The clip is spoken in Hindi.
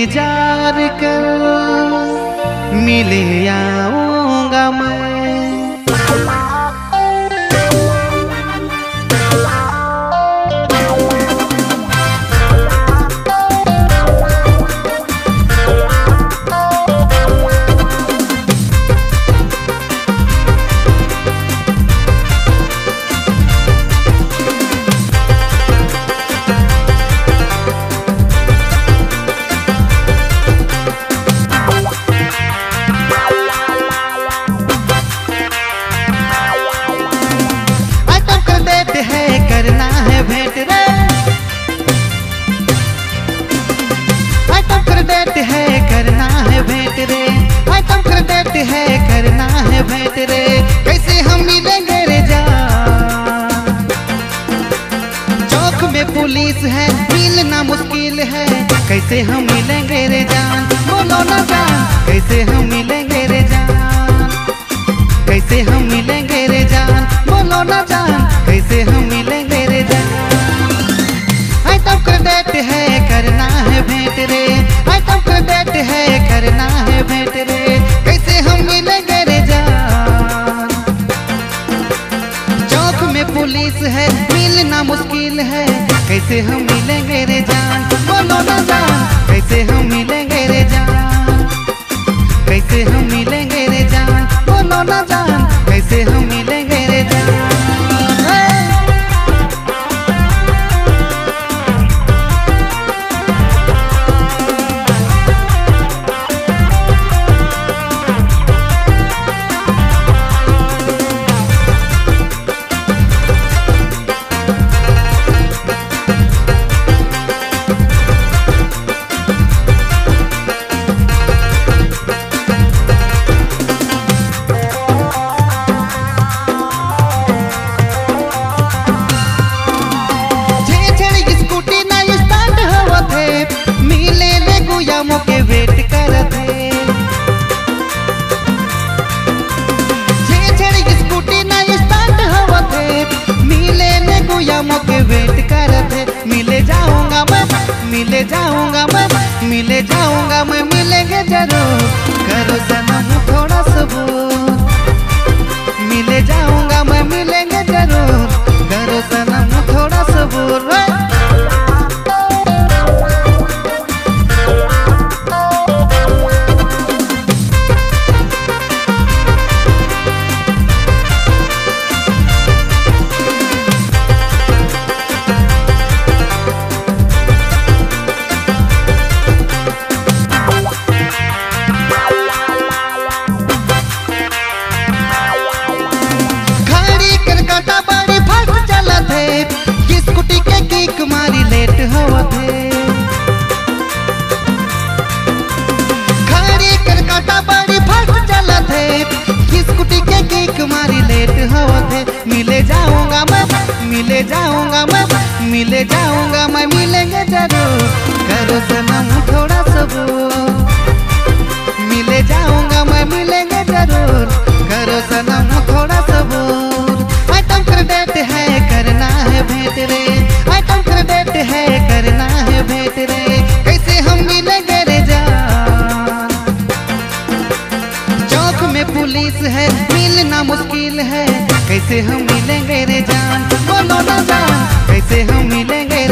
इंतज़ार कर मिले आऊँगा मैं। है। कैसे हम मिलेंगे रे जान? बोलो ना जान, कैसे हम मिलेंगे रे जान? कैसे हम मिलेंगे रे जान? बोलो ना जान, कैसे हम मिलेंगे रे जान? तब कर देते हैं, करना है भेंट रे। तब देते हैं, करना है भेंट रे। कैसे हम मिलेंगे रे जान? चौक में पुलिस है, मिलना मुश्किल है। कैसे हम मिलेंगे रे जान। बोलो ना जान कैसे हम मिलेंगे रे जान? के वेट करत है। मिले जाऊँगा मैं, मिले जाऊँगा मैं, मिले जाऊँगा मैं, मिलेंगे ज़रूर। मिले जाऊँगा मैं, मिले जाऊँगा मैं, मिले जाऊँगा मैं, मिलेंगे ज़रूर। करो सनम थोड़ा सबूर पुलिस है, मिलना मुश्किल है। कैसे हम मिलेंगे रे जान? बोलो ना जान, कैसे हम मिलेंगे